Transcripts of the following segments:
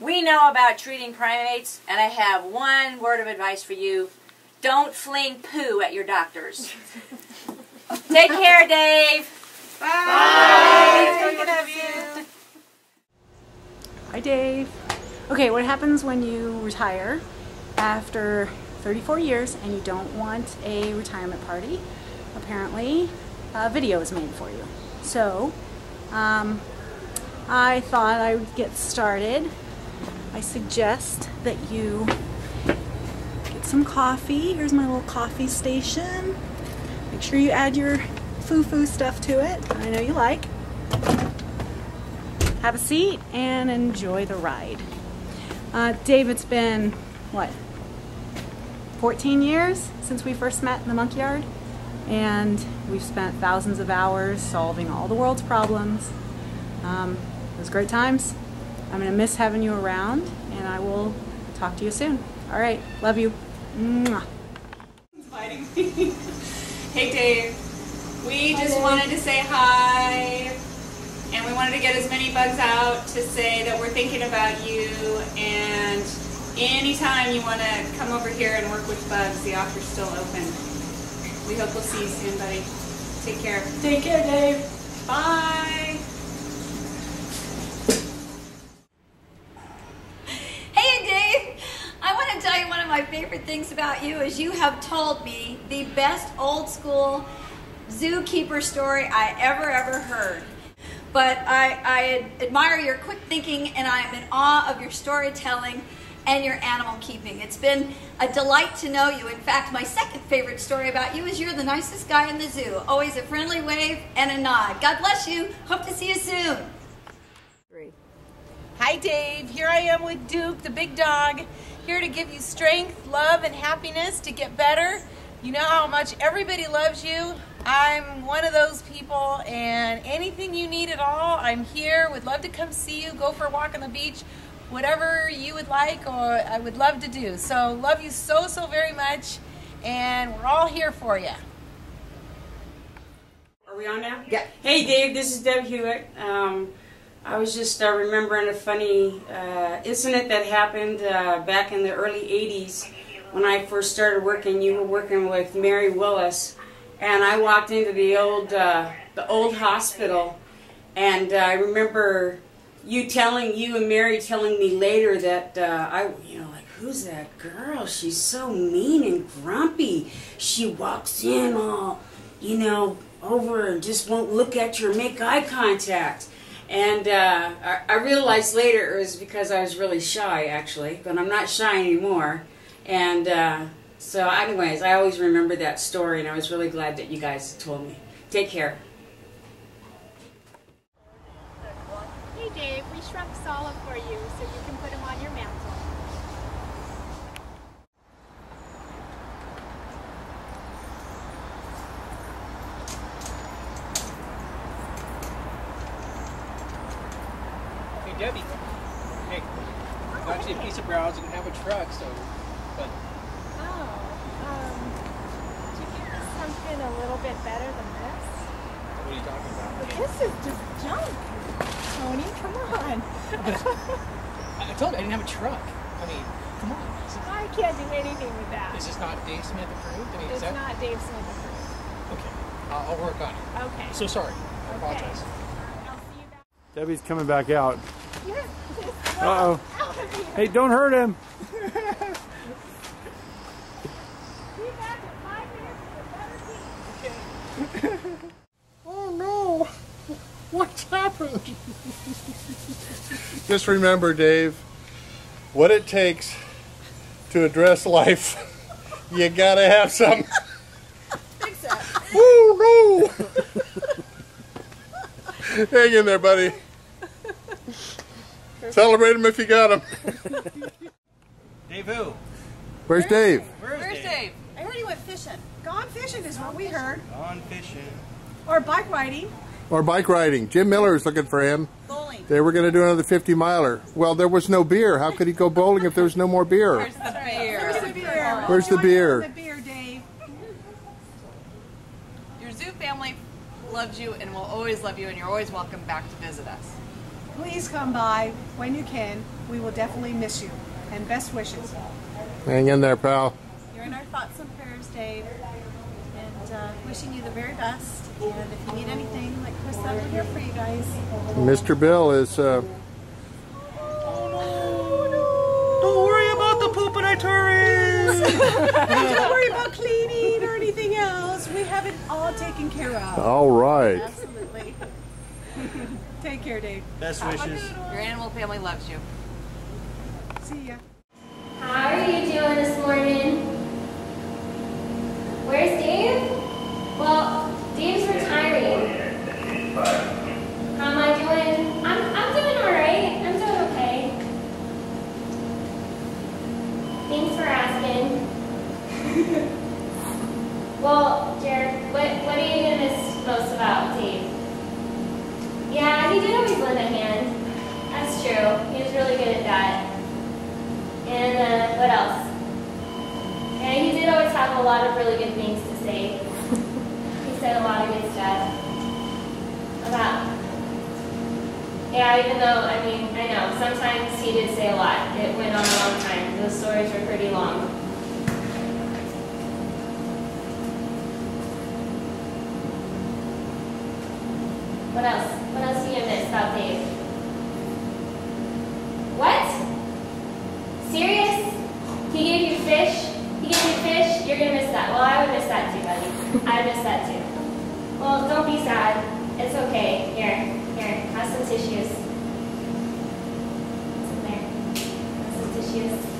we know about treating primates, and I have one word of advice for you. Don't fling poo at your doctors. Take care, Dave. Bye. Hi, Dave. Okay, what happens when you retire after 34 years and you don't want a retirement party? Apparently, a video is made for you. So, um, I thought I would get started. I suggest that you get some coffee. Here's my little coffee station. Make sure you add your foo-foo stuff to it. I know you like have a seat and enjoy the ride. Uh, Dave, it's been, what, 14 years since we first met in the monkey yard? And we've spent thousands of hours solving all the world's problems. Um, it was great times. I'm going to miss having you around, and I will talk to you soon. All right, love you. Mwah. inviting me. hey Dave, we just wanted to say hi, and we wanted to get as many bugs out to say that we're thinking about you. And anytime you want to come over here and work with bugs, the offer's still open. We hope we'll see you soon, buddy. Take care. Take care, Dave. Bye. Hey, Dave! I want to tell you one of my favorite things about you is you have told me the best old school zookeeper story I ever, ever heard. But I, I admire your quick thinking and I'm in awe of your storytelling and your animal keeping. It's been a delight to know you. In fact, my second favorite story about you is you're the nicest guy in the zoo. Always a friendly wave and a nod. God bless you. Hope to see you soon. Hi, Dave. Here I am with Duke, the big dog, here to give you strength, love, and happiness to get better. You know how much everybody loves you. I'm one of those people, and anything you need at all, I'm here. Would love to come see you, go for a walk on the beach, whatever you would like, or I would love to do. So, love you so, so very much, and we're all here for you. Are we on now? Yeah. Hey, Dave, this is Deb Hewitt. Um, I was just uh, remembering a funny uh, incident that happened uh, back in the early 80s when I first started working. You were working with Mary Willis, and I walked into the old, uh, the old hospital, and uh, I remember you telling, you and Mary telling me later that uh, I, you know, like, who's that girl? She's so mean and grumpy. She walks in all, you know, over and just won't look at you or make eye contact. And uh, I, realized later it was because I was really shy, actually, but I'm not shy anymore. And uh, so, anyways, I always remember that story, and I was really glad that you guys told me. Take care. Hey, Dave, we shrunk solid for you so you can put him on your mantle. Hey Debbie. Hey. I'm actually a piece of browse and have a truck, so but Oh, um, do you think there's something a little bit better than this? what are you talking about? But this is just junk. Tony, come on. I I told you I didn't have a truck. I mean, come on. I can't do anything with that. is this not Dave Smith approved? I mean, It's is that not Dave Smith approved. okay? I'll, I'll work on it. Okay. So sorry. I apologize. I'll see you back. Debbie's coming back out. Yes, yes. Uh-oh. Out of here. Hey, don't hurt him. Be back in five minutes with a better team. Oh no! What's happened? Just remember, Dave, what it takes to address life. You gotta have some. Oh no! Hang in there, buddy. Celebrate him if you got him. Dave who? Where's Dave? Where's, Where's Dave? I heard he went fishing. Gone fishing is what we heard. Gone fishing. Or bike riding. Or bike riding. Jim Miller is looking for him. Bowling. They were going to do another 50 miler. Well, there was no beer. How could he go bowling if there was no more beer? Where's the beer? Where's the beer? Where's the beer? The beer, Dave. Your zoo family loves you and will always love you, and you're always welcome back to visit us. Please come by when you can. We will definitely miss you. And best wishes. Hang in there, pal. You're in our thoughts and prayers, Dave. And uh, wishing you the very best. And if you need anything, like Chris said, we're here for you guys. Mr. Bill is. Uh, Don't worry about the poopinatories. Don't worry about cleaning or anything else. We have it all taken care of. all right. Absolutely. Take care, Dave. Best wishes. Your animal family loves you. See ya. How are you doing this morning? Where's Dave? Well, Dave's retiring. How am I doing? I'm, I'm doing alright. I'm doing okay. Thanks for asking. well, Jared, what, what are you going to miss most about Dave? Yeah, he did always lend a hand. That's true. He was really good at that. And uh, what else? And he did always have a lot of really good things to say. he said a lot of good stuff about. Yeah, even though, I mean, I know, sometimes he did say a lot. It went on a long time. Those stories were pretty long. What else? What else do you miss about Dave? What? Serious? He gave you fish? He gave you fish? You're gonna miss that. Well, I would miss that too, buddy. I miss that too. Well, don't be sad. It's okay. Here, here, have some tissues. It's in there. Have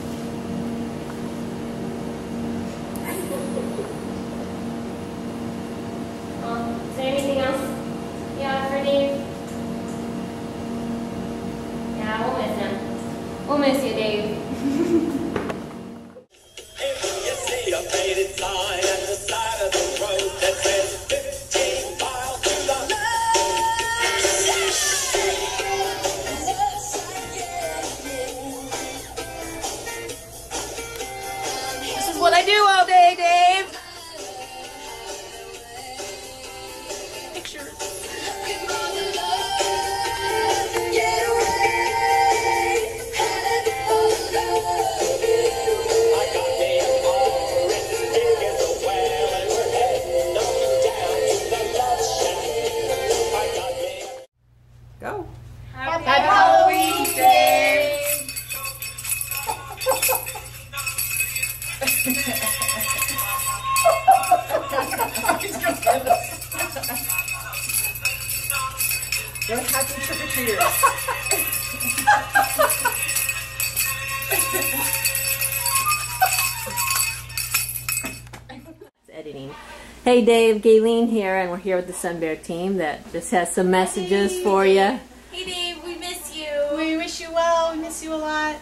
Hey Dave, Gayleen here, and we're here with the Sun Bear team that just has some messages for you. Hey Dave, we miss you. We wish you well. We miss you a lot.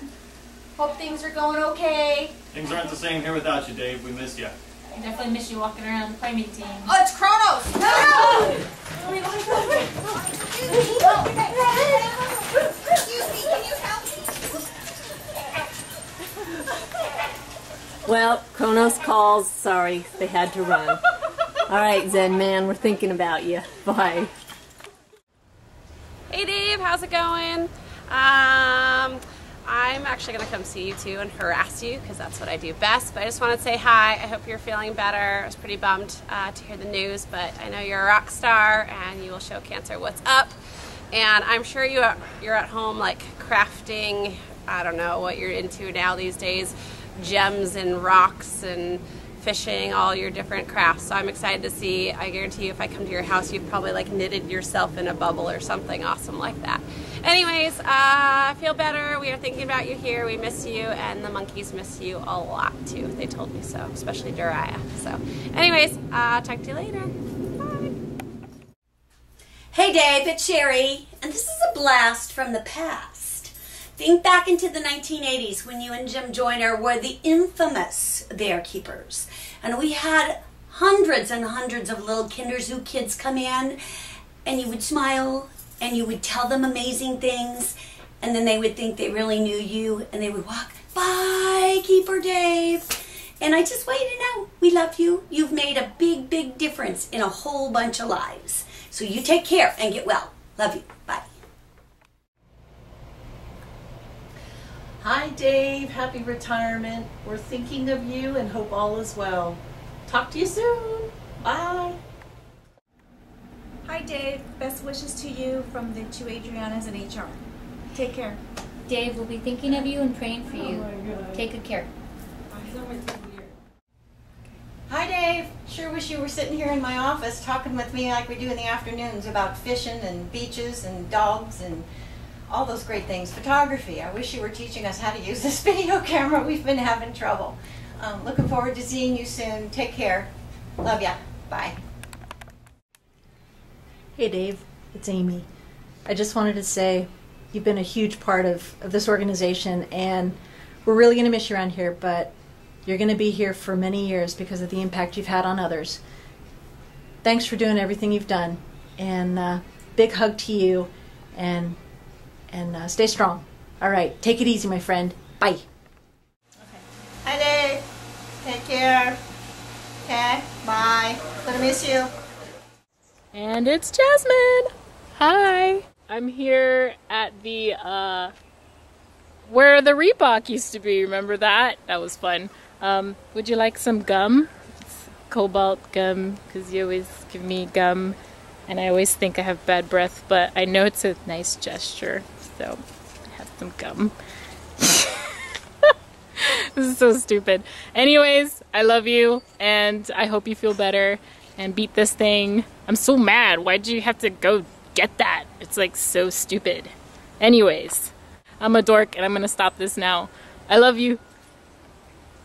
Hope things are going okay. Things aren't the same here without you, Dave. We missed you. I definitely miss you walking around the primate team. Oh, it's Kronos. No! Oh, Excuse me, can you help me? Well, Kronos calls. Sorry, they had to run. All right, Zen man, we're thinking about you. Bye. Hey Dave, how's it going? Um, I'm actually going to come see you too and harass you because that's what I do best. But I just want to say hi. I hope you're feeling better. I was pretty bummed uh, to hear the news, but I know you're a rock star and you will show cancer what's up. And I'm sure you are, you're at home like crafting. I don't know what you're into now these days, gems and rocks and fishing, all your different crafts. So I'm excited to see. I guarantee you, if I come to your house, you've probably like knitted yourself in a bubble or something awesome like that. Anyways, uh, feel better. We are thinking about you here. We miss you, and the monkeys miss you a lot too. They told me so, especially Dariah. So, anyways, uh, talk to you later. Bye. Hey Dave, it's Sherry, and this is a blast from the past. Think back into the 1980s when you and Jim Joyner were the infamous bear keepers. And we had hundreds and hundreds of little Kinder Zoo kids come in, and you would smile and you would tell them amazing things, and then they would think they really knew you, and they would walk, bye, Keeper Dave. And I just want you to know we love you. You've made a big, big difference in a whole bunch of lives. So you take care and get well. Love you. Bye. Hi, Dave. Happy retirement. We're thinking of you and hope all is well. Talk to you soon. Bye. Hi, Dave. Best wishes to you from the two Adrianas in HR. Take care. Dave, we'll be thinking of you and praying for you. Take good care. Hi, Dave. Sure wish you were sitting here in my office talking with me like we do in the afternoons about fishing and beaches and dogs and all those great things. Photography. I wish you were teaching us how to use this video camera. We've been having trouble. Um, looking forward to seeing you soon. Take care. Love ya. Bye. Hey Dave, it's Amy. I just wanted to say you've been a huge part of, of this organization and we're really going to miss you around here, but you're going to be here for many years because of the impact you've had on others. Thanks for doing everything you've done and uh, big hug to you and and uh, stay strong. All right, take it easy, my friend. Bye. Okay. Hi, Dave. Take care. Okay. Bye. Gonna miss you. And it's Jasmine. Hi. I'm here at the uh where the Reebok used to be. Remember that? That was fun. Um, would you like some gum? It's cobalt gum because you always give me gum, and I always think I have bad breath, but I know it's a nice gesture, so I have some gum. this is so stupid. Anyways, I love you, and I hope you feel better and beat this thing. I'm so mad. Why'd you have to go get that? It's like so stupid. Anyways, I'm a dork and I'm gonna stop this now. I love you.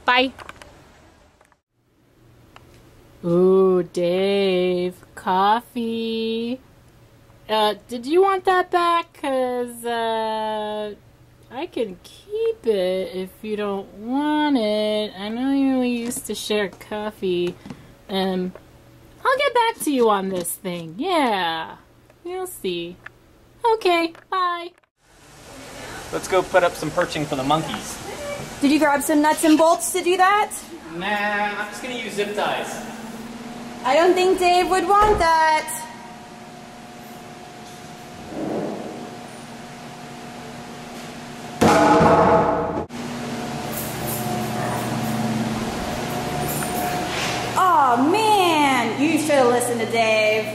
Bye. Ooh, Dave, coffee. Uh, did you want that back? Cause, uh, I can keep it if you don't want it. I know you used to share coffee. Um, I'll get back to you on this thing. Yeah, you'll see. Okay, bye. Let's go put up some perching for the monkeys. Did you grab some nuts and bolts to do that? Nah, I'm just gonna use zip ties. I don't think Dave would want that. Oh man, you should to Dave.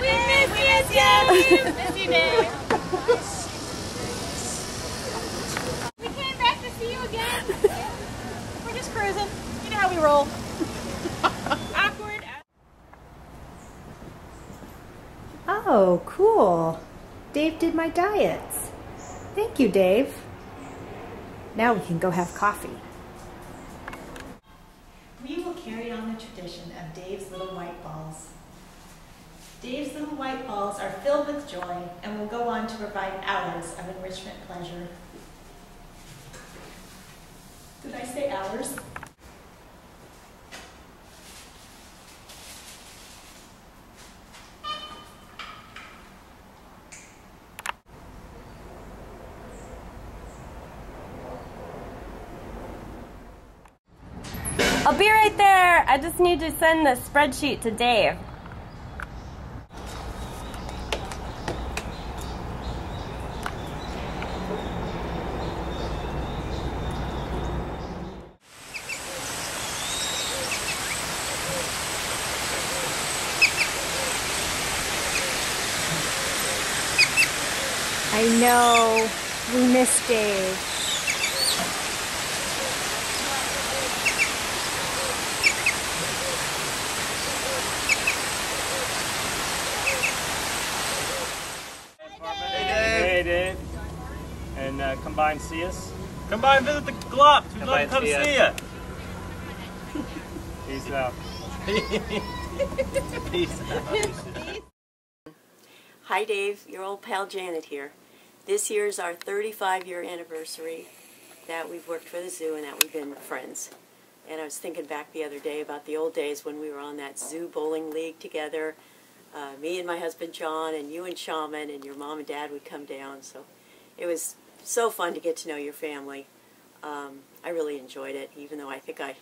We miss you, Dave. miss you, Dave. We came back to see you again. We're just cruising. You know how we roll. Awkward. Oh, cool. Dave did my diets. Thank you, Dave. Now we can go have coffee. We will carry on the tradition of Dave's Little White Balls. Dave's Little White Balls are filled with joy and will go on to provide hours of enrichment pleasure. Did I say hours? I'll be right there. I just need to send the spreadsheet to Dave. I know. We miss Dave. And uh, come by and see us. Come by and visit the Glops. We'd Come love to come see see us. you. Peace out. Peace out. Hi, Dave. Your old pal Janet here. This year is our 35 year anniversary that we've worked for the zoo and that we've been friends. And I was thinking back the other day about the old days when we were on that zoo bowling league together. Uh, me and my husband John, and you and Shaman, and your mom and dad would come down. So it was so fun to get to know your family. Um, I really enjoyed it, even though I think I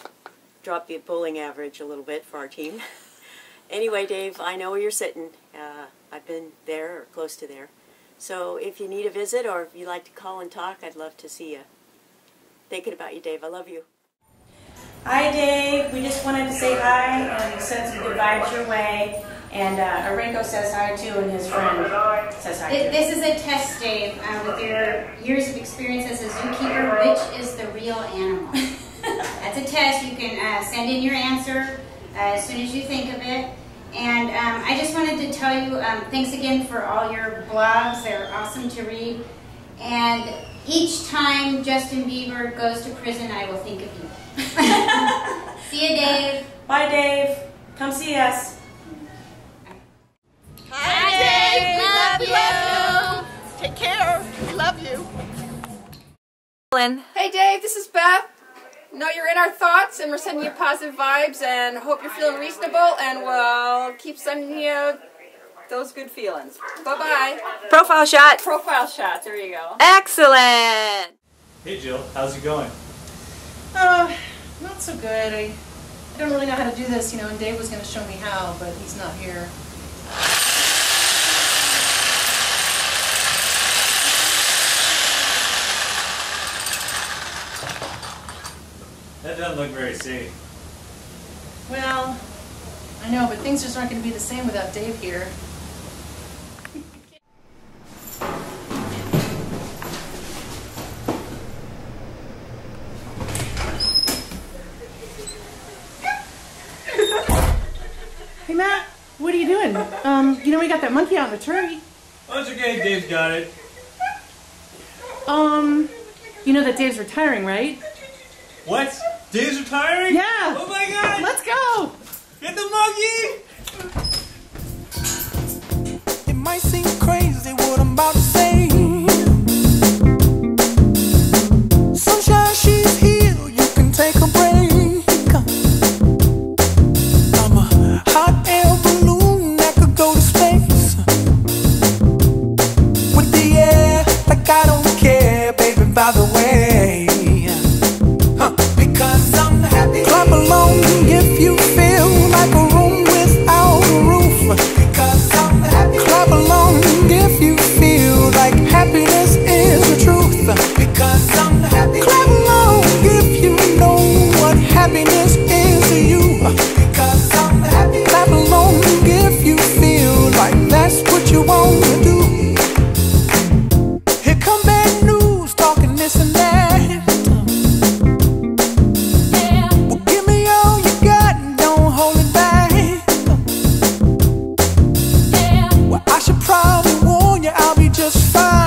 dropped the bowling average a little bit for our team. anyway, Dave, I know where you're sitting. Uh, I've been there or close to there. So if you need a visit or if you'd like to call and talk, I'd love to see you. Thinking about you, Dave. I love you. Hi, Dave. We just wanted to say hi and send some good vibes your way. And uh, Arinko says hi too, and his friend says hi Th- too. This is a test, Dave, uh, with your years of experience as a zookeeper. Which is the real animal? That's a test. You can uh, send in your answer uh, as soon as you think of it. And um, I just wanted to tell you um, thanks again for all your blogs. They're awesome to read. And each time Justin Bieber goes to prison, I will think of you. See you, Dave. Bye, Dave. Come see us. Hi, Dave. Love you. Take care. We love you. Hey Dave, this is Beth. Know you're in our thoughts and we're sending you positive vibes and hope you're feeling reasonable and we'll keep sending you those good feelings. Bye bye. Profile shot. Profile shot, there you go. Excellent. Hey Jill, how's it going? Oh, not so good. I, I don't really know how to do this, you know, and Dave was going to show me how, but he's not here. That doesn't look very safe. Well, I know, but things just aren't going to be the same without Dave here. Hey Matt, what are you doing? Um, you know we got that monkey out in the tree. Oh, it's okay, Dave's got it. Um, you know that Dave's retiring, right? What? Dave's retiring? Yeah. Oh my god! Let's go! Get the monkey! It might seem crazy what I'm about to say. Sunshine, she's here. You can take a break. I'm a hot air balloon that could go to space. With the air, like I don't care, baby, by the way. just fine.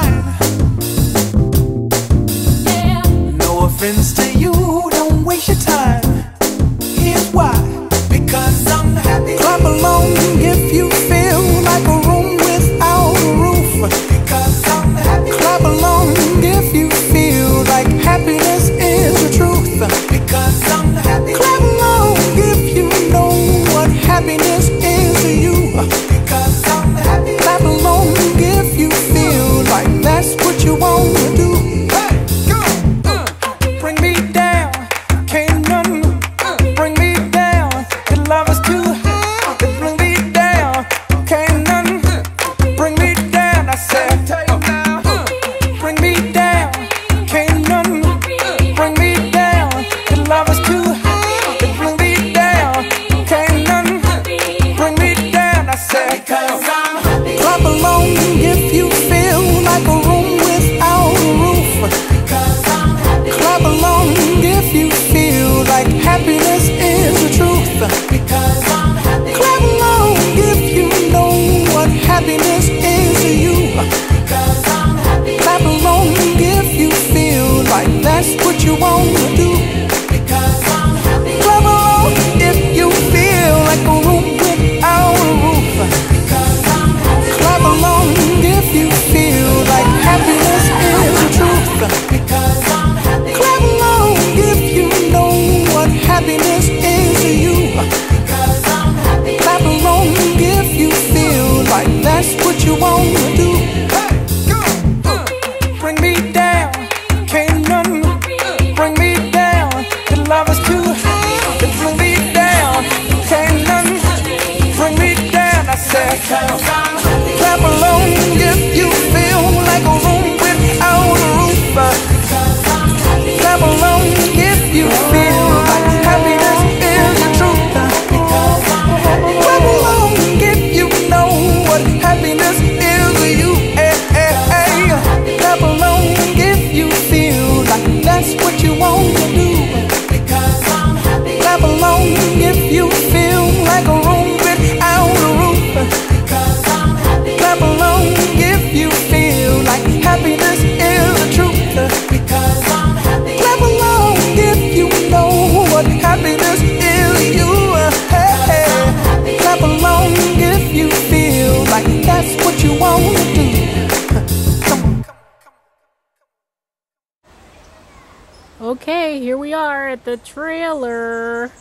At the trailer.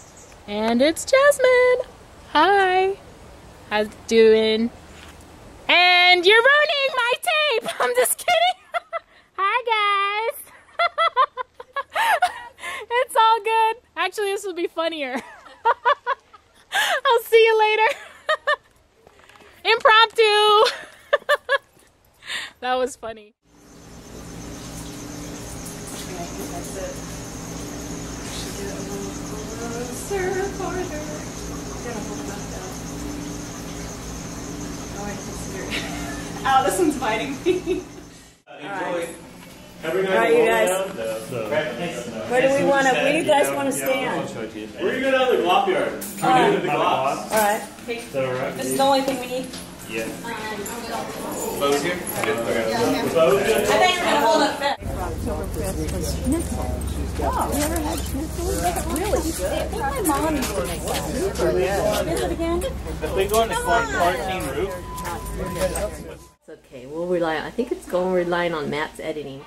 And it's Jasmine. Hi. How's it doing? And you're ruining my tape. I'm just kidding. Hi, guys. it's all good. Actually, this will be funnier. I'll see you later. Impromptu. that was funny. Oh, this one's biting me. Every All right, you guys. Where do we want to? Where do you guys want to stand? Where are you going down to the glop yard? Can we do the glop? All right. Is that? This is the only thing we need. Yeah. Um, Bo's here? I thought you were gonna hold up that. Oh, you ever had schnitzel? Really good. I think my mom used to make that. Super good. Is it again? If they go on the Clark quarantine route, It's okay. We'll rely. I think it's going relying on Matt's editing.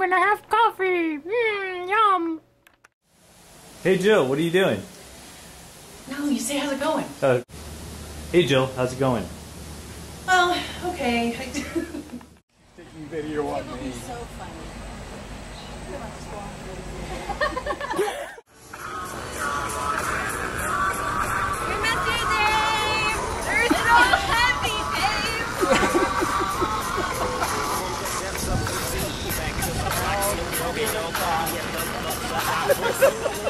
Gonna have coffee. Mmm, yum. Hey Jill, what are you doing? No, you say how's it going? Uh, hey Jill, how's it going? Well, okay. Video on me. so funny. Ha ha ha!